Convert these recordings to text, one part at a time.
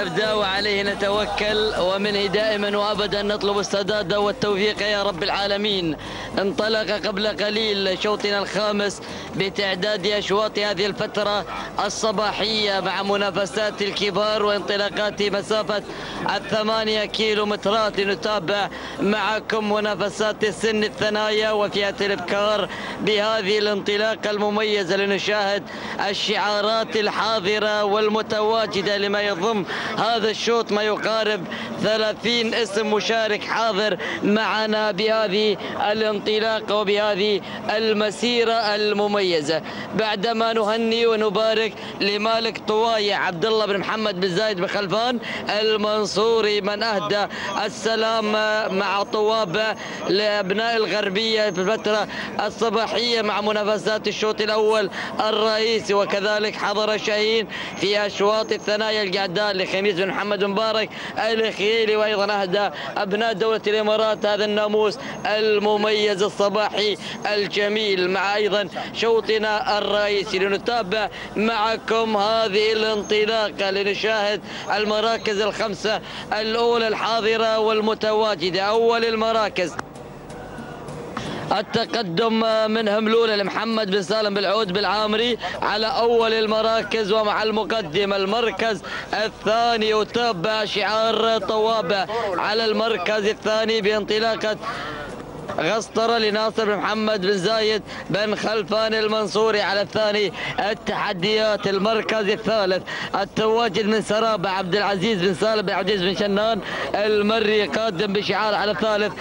نبدأ وعليه نتوكل ومنه دائما وأبدا نطلب السداد والتوفيق يا رب العالمين. انطلق قبل قليل شوطنا الخامس بتعداد أشواط هذه الفترة الصباحية مع منافسات الكبار وانطلاقات مسافة الثمانية كيلو مترات لنتابع معكم منافسات السن الثنايا وفئة الإبكار بهذه الانطلاقة المميزة لنشاهد الشعارات الحاضرة والمتواجدة لما يضم هذا الشوط ما يقارب 30 اسم مشارك حاضر معنا بهذه الانطلاقة. وبهذه المسيرة المميزة. بعدما نهني ونبارك لمالك طوايع عبد الله بن محمد بن زايد بن خلفان المنصوري من أهدى السلام مع طوابة لأبناء الغربية في الفترة الصباحية مع منافسات الشوط الأول الرئيسي وكذلك حضر شاهين في أشواط الثنايا القعداء لخميس بن محمد مبارك الخيلي وأيضا أهدى أبناء دولة الإمارات. هذا الناموس المميز الصباحي الجميل مع أيضا شوطنا الرئيسي. لنتابع معكم هذه الانطلاقة لنشاهد المراكز الخمسة الأولى الحاضرة والمتواجدة. أول المراكز التقدم من هملولة لمحمد بن سالم بالعود بالعامري على أول المراكز ومع المقدم المركز الثاني يتابع شعار طوابة على المركز الثاني بانطلاقة غسطرة لناصر بن محمد بن زايد بن خلفان المنصوري على الثاني. التحديات المركز الثالث. التواجد من سرابة عبد العزيز بن سالم بن العزيز بن شنان. المري قادم بشعار على الثالث.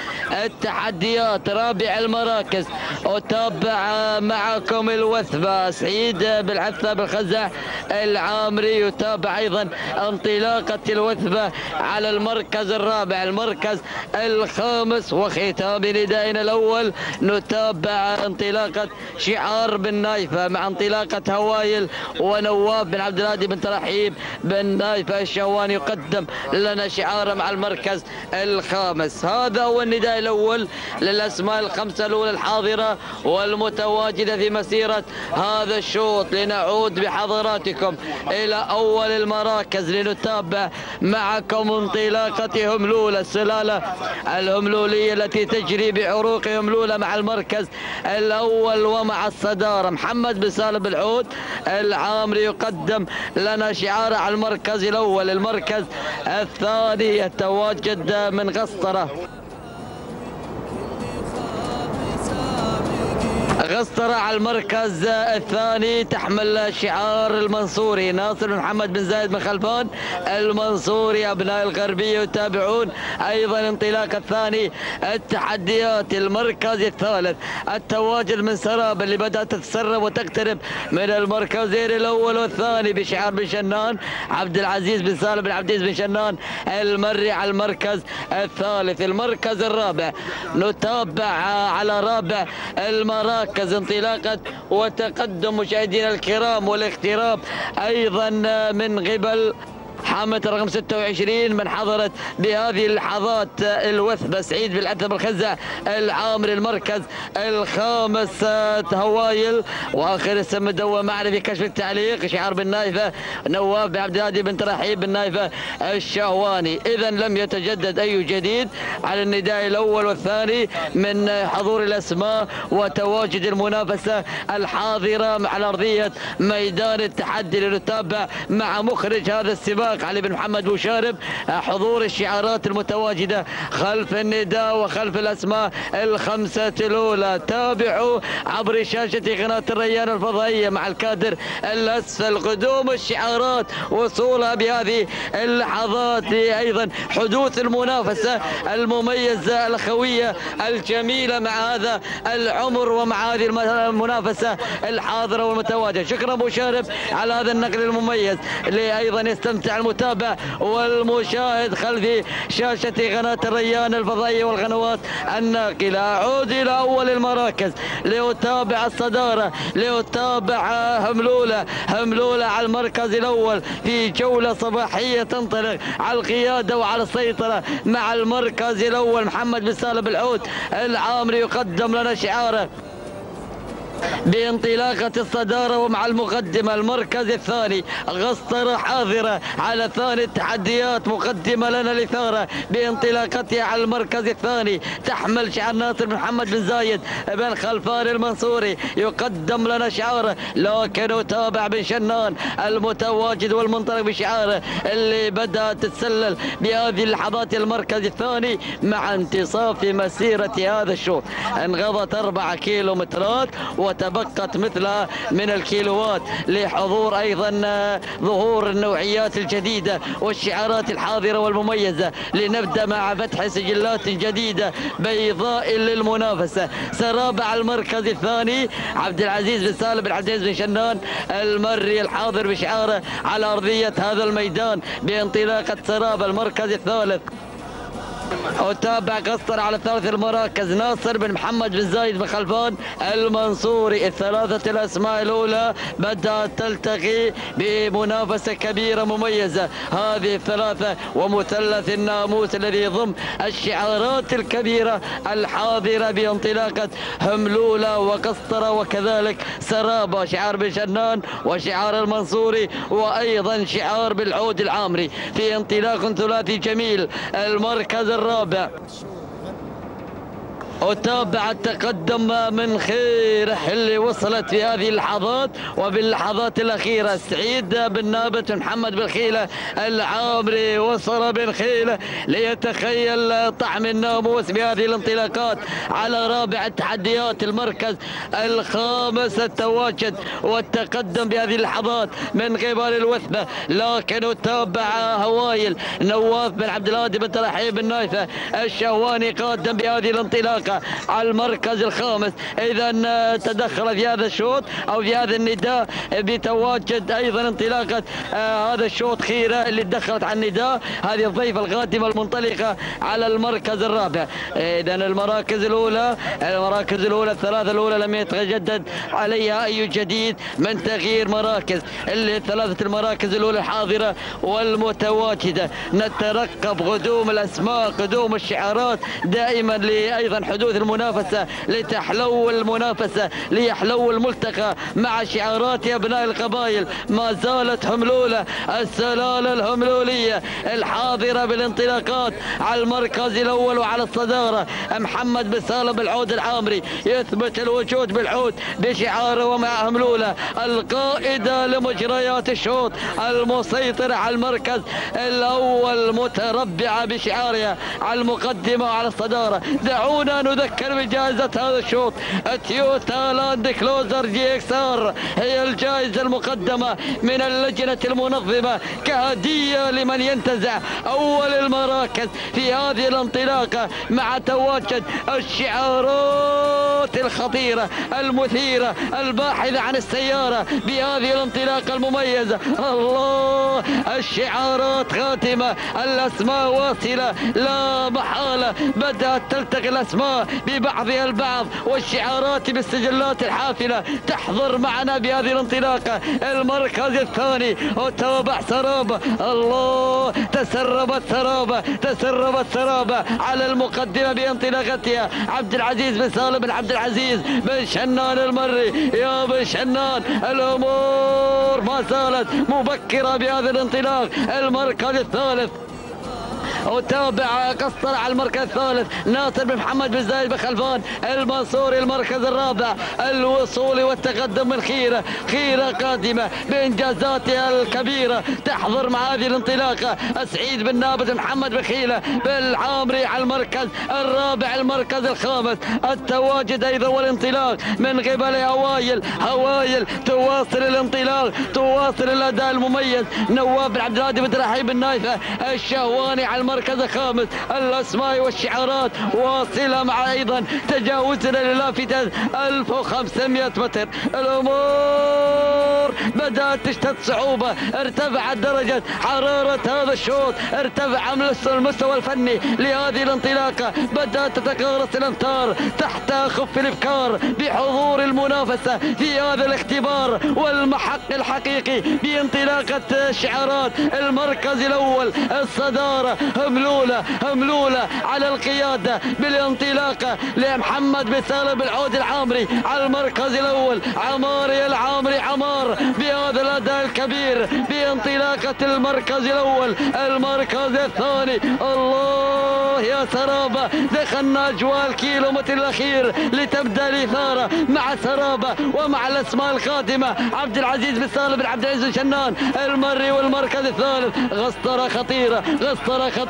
التحديات رابع المراكز. أتابع معكم الوثبة سعيد بالعثة بالخزع العامري يتابع أيضا انطلاقة الوثبة على المركز الرابع. المركز الخامس وختام نداء. اللاين الأول نتابع انطلاقة شعار بن نايفة مع انطلاقة هوايل ونواف بن عبد الهادي بن ترحيب بن نايفة الشواني يقدم لنا شعاره مع المركز الخامس. هذا هو النداء الأول للأسماء الخمسة الأولى الحاضرة والمتواجدة في مسيرة هذا الشوط. لنعود بحضراتكم إلى أول المراكز لنتابع معكم انطلاقة هملولة السلالة الهملولية التي تجري بعروقهم لولا مع المركز الأول ومع الصدارة. محمد بن سالم بالعود العامري يقدم لنا شعار على المركز الأول. المركز الثاني يتواجد من غسطرة غسطرة على المركز الثاني تحمل شعار المنصوري. ناصر محمد بن زايد بن خلفان المنصوري أبناء الغربية يتابعون. أيضا انطلاق الثاني التحديات المركز الثالث. التواجد من سراب اللي بدأت تتسرب وتقترب من المركزين الأول والثاني بشعار بن شنان. عبد العزيز بن سالم بن عبد العزيز بن شنان المري على المركز الثالث. المركز الرابع نتابع على رابع المراكز. مركز انطلاقة وتقدم مشاهدينا الكرام والاقتراب أيضا من قبل حامة رقم 26 من حضرت بهذه اللحظات الوثبة سعيد بالعتب الخزع العامر المركز الخامس هوايل. وآخر اسم مدوى معنا في كشف التعليق شعار بن نايفة نواف عبد الهادي بن ترحيب بن نايفة الشهواني. اذا لم يتجدد أي جديد على النداء الأول والثاني من حضور الأسماء وتواجد المنافسة الحاضرة على أرضية ميدان التحدي لنتابع مع مخرج هذا السباق. السابق علي بن محمد بوشارب حضور الشعارات المتواجدة خلف النداء وخلف الأسماء الخمسة الأولى. تابعوا عبر شاشة قناة الريان الفضائية مع الكادر الأسفل. قدوم الشعارات وصولها بهذه اللحظات أيضا. حدوث المنافسة المميزة الأخوية الجميلة مع هذا العمر ومع هذه المنافسة الحاضرة والمتواجدة. شكرا أبو شارب على هذا النقل المميز. اللي أيضا يستمتع المتابع والمشاهد. خلف شاشة قناة الريان الفضائية والقنوات. الناقلة. أعود إلى أول المراكز. لأتابع الصدارة. لأتابع هملولة. هملولة على المركز الأول. في جولة صباحية تنطلق على القيادة وعلى السيطرة مع المركز الأول. محمد بن سالم العود. العامري يقدم لنا شعاره. بانطلاقة الصدارة ومع المقدمة المركز الثاني غسطرة حاضرة على ثاني التحديات مقدمة لنا الإثارة بانطلاقتها على المركز الثاني. تحمل شعار ناصر محمد بن زايد بن خلفان المنصوري. يقدم لنا شعاره لكن تابع بن شنان المتواجد والمنطلق بشعاره اللي بدأ تتسلل بهذه اللحظات المركز الثاني مع انتصاف مسيرة هذا الشوط. انقضت أربعة كيلومترات وتبقت مثلها من الكيلوات لحضور أيضا ظهور النوعيات الجديدة والشعارات الحاضرة والمميزة. لنبدأ مع فتح سجلات جديدة بيضاء للمنافسة. سرابع المركز الثاني عبد العزيز بن سالم بن العزيز بن شنان المري الحاضر بشعاره على أرضية هذا الميدان بانطلاقة سراب المركز الثالث. وتابع قصر على ثالث المراكز ناصر بن محمد بن زايد بن خلفان المنصوري الثلاثة الأسماء الأولى بدأت تلتقي بمنافسة كبيرة مميزة. هذه الثلاثة ومثلث الناموس الذي يضم الشعارات الكبيرة الحاضرة بانطلاقة هملولة وقسطرة وكذلك سرابة شعار بن شنان وشعار المنصوري وأيضا شعار بالعود العامري. في انطلاق ثلاثي جميل المركز الرابع. وتابع التقدم من خيره اللي وصلت في هذه اللحظات وباللحظات الأخيرة سعيد بن نابت محمد بن خيلة العامري وصل بن خيلة ليتخيل طعم الناموس بهذه الانطلاقات على رابع التحديات المركز الخامس التواجد والتقدم بهذه اللحظات من قبل الوثبة. لكن تابع هوايل نواف بن عبد الهادي بن ترحيب بن نايفة الشهواني قادم بهذه الانطلاقة. على المركز الخامس. إذا تدخل في هذا الشوط أو في هذا النداء بتواجد أيضا انطلاقة آه هذا الشوط خيرة اللي دخلت على النداء. هذه الضيفة القادمة المنطلقة على المركز الرابع. اذا المراكز الأولى المراكز الأولى الثلاثة الأولى لم يتجدد عليها أي جديد من تغيير مراكز. الثلاثة المراكز الأولى الحاضرة والمتواجدة. نترقب قدوم الأسماء قدوم الشعارات دائما لايضا حدوث المنافسة لتحلو المنافسة ليحلو الملتقى مع شعارات أبناء القبائل. ما زالت هملولة السلالة الهملولية الحاضرة بالانطلاقات على المركز الأول وعلى الصدارة. محمد بن سالم العود العامري يثبت الوجود بالعود بشعاره ومع هملولة القائدة لمجريات الشوط المسيطرة على المركز الأول متربعة بشعارها على المقدمة وعلى الصدارة. دعونا نذكر بجائزة هذا الشوط. تويوتا لاند كروزر GXR هي الجائزة المقدمة من اللجنة المنظمة كهدية لمن ينتزع أول المراكز في هذه الانطلاقة مع تواجد الشعارات الخطيرة المثيرة الباحثة عن السيارة بهذه الانطلاقة المميزة. الله! الشعارات خاتمة الأسماء واصلة لا محالة. بدأت تلتقي الأسماء ببعضها البعض والشعارات بالسجلات الحافلة تحضر معنا بهذه الانطلاقة. المركز الثاني وتابع سرابة. الله! تسربت سرابة تسربت سرابة على المقدمة بانطلاقتها. عبد العزيز بن سالم بن عبد العزيز بن شنان المري؟ يا بن شنان الأمور ما زالت مبكرة بهذا الانطلاق. المركز الثالث. وتابع قصر على المركز الثالث. ناصر بن محمد بن زايد بن خلفان المنصوري المركز الرابع. الوصول والتقدم من خيرة خيرة قادمة بإنجازاتها الكبيرة. تحضر مع هذه الانطلاقة سعيد بن نابت محمد بن خيلة بالعامري على المركز الرابع المركز الخامس. التواجد أيضا والانطلاق من قبل هوايل هوايل تواصل الانطلاق تواصل الأداء المميز. نواف بن عبد الهادي بن رحيم النايفة الشهواني على المركز الخامس الأسماء والشعارات واصلة مع أيضا تجاوزنا للافته 1500 متر. الأمور بدأت تشتد صعوبة ارتفعت درجة حرارة هذا الشوط ارتفع المستوى الفني لهذه الانطلاقة. بدأت تتقارص الامتار تحت خف الإبكار بحضور المنافسة في هذا الاختبار والمحق الحقيقي بانطلاقة شعارات. المركز الأول الصدارة ملولة ملولة على القيادة بالانطلاقة لمحمد سالم العود العامري على المركز الأول. عماري العامري عمار بهذا الأداء الكبير بانطلاقة المركز الأول. المركز الثاني الله يا سرابة دخلنا أجواء الكيلومتر الأخير لتبدأ الإثارة مع سرابة ومع الأسماء القادمة. عبد العزيز بن عبد العزيز الشنان المري والمركز الثالث. غسطرة خطيرة غسطرة خطيرة.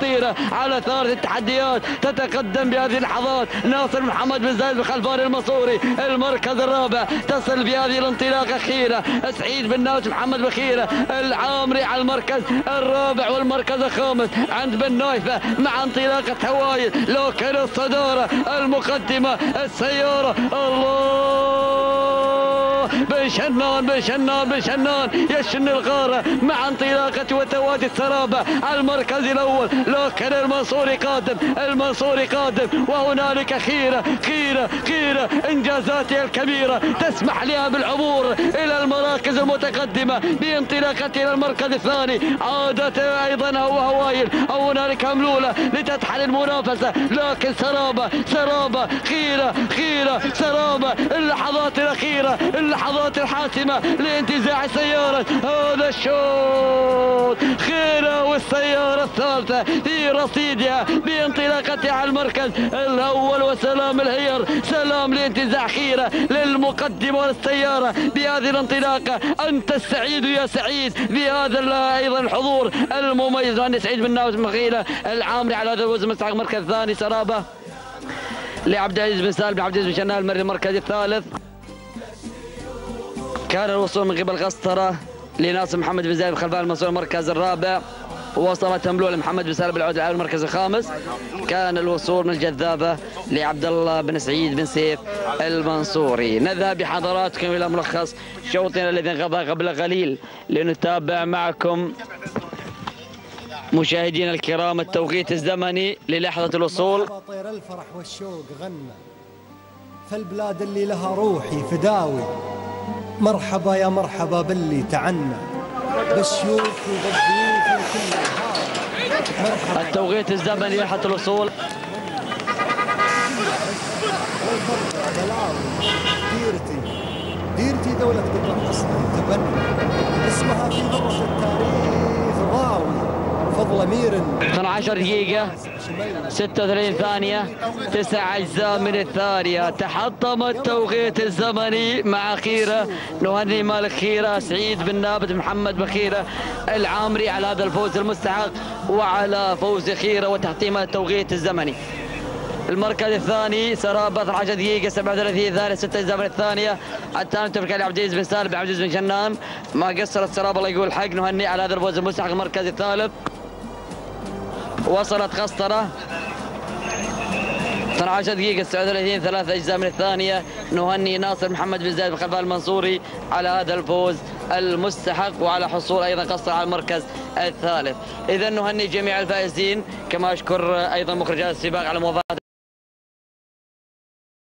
على ثالث التحديات تتقدم بهذه اللحظات. ناصر محمد بن زايد بن المصوري المركز الرابع تصل بهذه الانطلاقة الأخيرة سعيد بن ناس محمد بخيرة العامري على المركز الرابع والمركز الخامس. عند بن نايفة مع انطلاقة هوايل لكن الصدارة المقدمة السيارة. الله! بن شنان بن شنان بن شنان يشن الغارة مع انطلاقة وتوادي السرابة على المركز الأول لكن المنصوري قادم المنصوري قادم. وهنالك خيرة خيرة خيرة. إنجازاته الكبيرة تسمح لها بالعبور إلى المراكز المتقدمة بانطلاقته إلى المركز الثاني. عادت أيضا هو هوايل أو هنالك ملولة لتدحل المنافسة. لكن سرابة سرابة خيرة خيرة سرابة اللحظات الأخيرة اللحظات الحاسمة لانتزاع سيارة هذا الشوط. خيرة والسيارة الثالثة في رصيدها بانطلاقتها على المركز الأول وسلام الهير سلام لانتزاع خيرة للمقدمة والسيارة بهذه الانطلاقة. أنت السعيد يا سعيد بهذا أيضا الحضور المميز. وأنا سعيد بن ناوس مخيلة العامري على هذا الوزن. مستحق مركز ثاني سرابة لعبد العزيز بن سالم عبد العزيز بن شنال المركز الثالث. كان الوصول من قبل غسطرة لناصر محمد بن زايد خلفان المنصور المركز الرابع وصلت مملوء لمحمد بن سالم بالعود العام المركز الخامس. كان الوصول من الجذابة لعبد الله بن سعيد بن سيف المنصوري. نذهب بحضراتكم إلى ملخص شوطنا الذي انقضى قبل قليل لنتابع معكم مشاهدينا الكرام التوقيت الزمني للحظة الوصول. طير الفرح والشوق غنى فالبلاد اللي لها روحي فداوي. مرحبا يا مرحبا باللي تعنى. بالشيوخ وبالضيوف وكل مرحبا. التوقيت الزمني للحظة الوصول. ديرتي. ديرتي دولة قطر أصلا تبنى. اسمها في ذرة التاريخ. فضل أمير. 12 دقيقة شميل 36 ثانية تسع أجزاء من الثانية. تحطم التوقيت الزمني مع خيرة نهني مالك خيرة سعيد بن نابت محمد بخيرة العامري على هذا الفوز المستحق وعلى فوز خيرة وتحطيم التوقيت الزمني. المركز الثاني سرابة 12 دقيقة 37 ثانية 6 أجزاء من الثانية الثاني تبقى لعبد العزيز بن سالم عبد العزيز بن شنان. ما قصرت سرابة الله يقول حق نهني على هذا الفوز المستحق المركز الثالث. وصلت قسطرة 12 دقيقة 39 ثلاث أجزاء من الثانية. نهني ناصر محمد بن زايد بن المنصوري على هذا الفوز المستحق وعلى حصول أيضا قسطرة على المركز الثالث. إذا نهني جميع الفائزين كما أشكر أيضا مخرجات السباق على موافقة